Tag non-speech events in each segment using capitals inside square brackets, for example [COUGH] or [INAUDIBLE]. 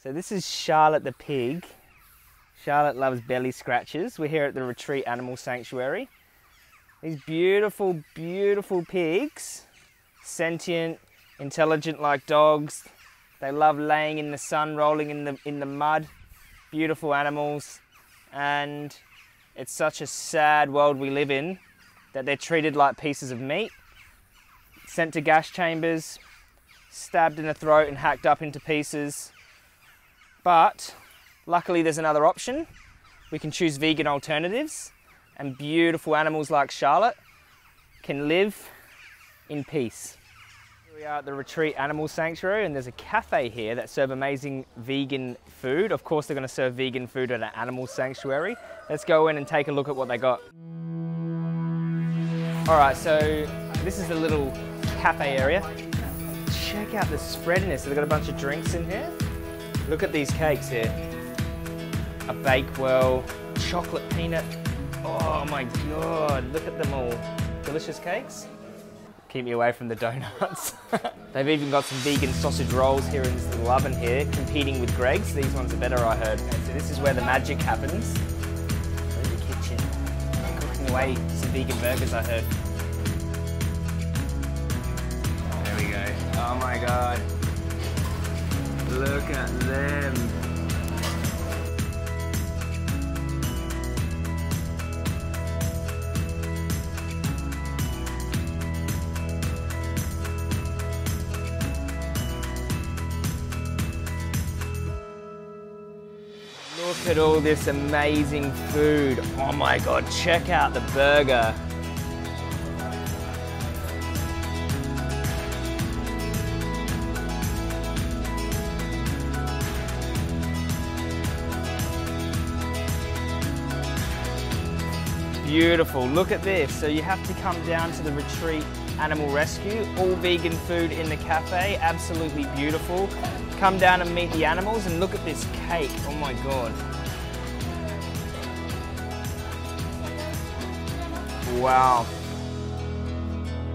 So this is Charlotte the pig. Charlotte loves belly scratches. We're here at the Retreat Animal Sanctuary. These beautiful, beautiful pigs, sentient, intelligent like dogs. They love laying in the sun, rolling in the, in the mud. Beautiful animals. And it's such a sad world we live in that they're treated like pieces of meat, sent to gas chambers, stabbed in the throat and hacked up into pieces. But luckily there's another option. We can choose vegan alternatives and beautiful animals like Charlotte can live in peace. We are at the Retreat Animal Sanctuary and there's a cafe here that serve amazing vegan food. Of course they're going to serve vegan food at an animal sanctuary. Let's go in and take a look at what they got. All right, so this is the little cafe area. Check out the spread in this. So they've got a bunch of drinks in here. Look at these cakes here. A Bakewell, chocolate peanut. Oh my God, look at them all. Delicious cakes. Keep me away from the donuts. [LAUGHS] They've even got some vegan sausage rolls here in this little oven here, competing with Greggs. These ones are better, I heard. So this is where the magic happens. In the kitchen. Cooking away some vegan burgers, I heard. There we go. Oh my God. Look at them. Look at all this amazing food. Oh my God, check out the burger. Beautiful, look at this. So you have to come down to the Retreat Animal Rescue. All vegan food in the cafe, absolutely beautiful. Come down and meet the animals and look at this cake, oh my God. Wow.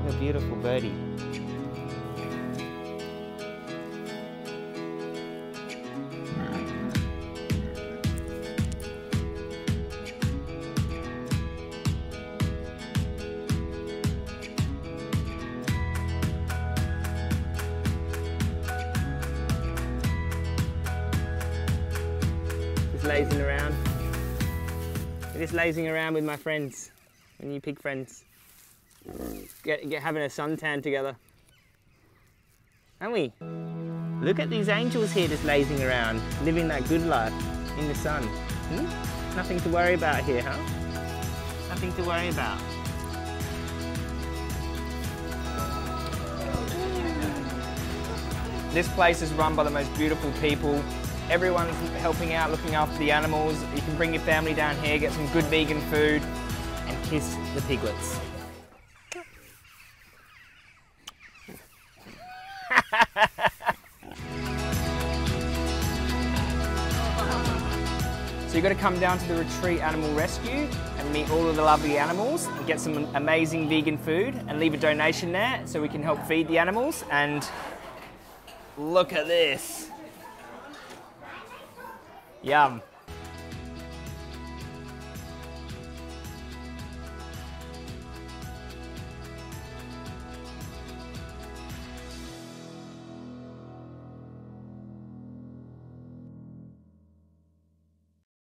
A beautiful birdie. Just lazing around. Just lazing around with my friends, my new pig friends. Get, get having a suntan together. Aren't we? Look at these angels here just lazing around, living that good life in the sun. Hmm? Nothing to worry about here, huh? Nothing to worry about. This place is run by the most beautiful people. Everyone's helping out, looking after the animals. You can bring your family down here, get some good vegan food, and kiss the piglets. [LAUGHS] So you've got to come down to the Retreat Animal Rescue and meet all of the lovely animals and get some amazing vegan food and leave a donation there so we can help feed the animals. And look at this. Yum.